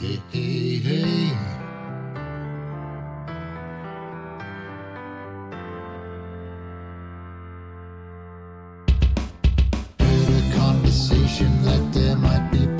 Hey, hey, conversation, that there might be.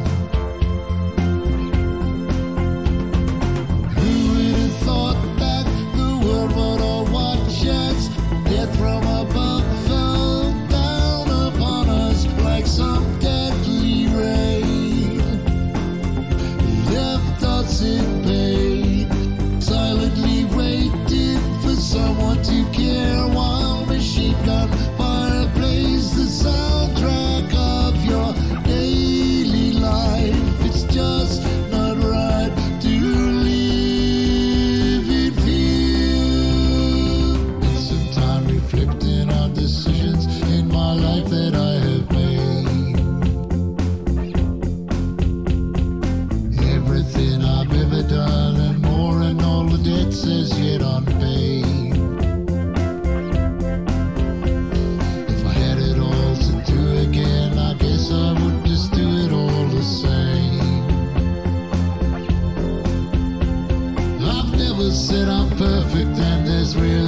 perfect and as real.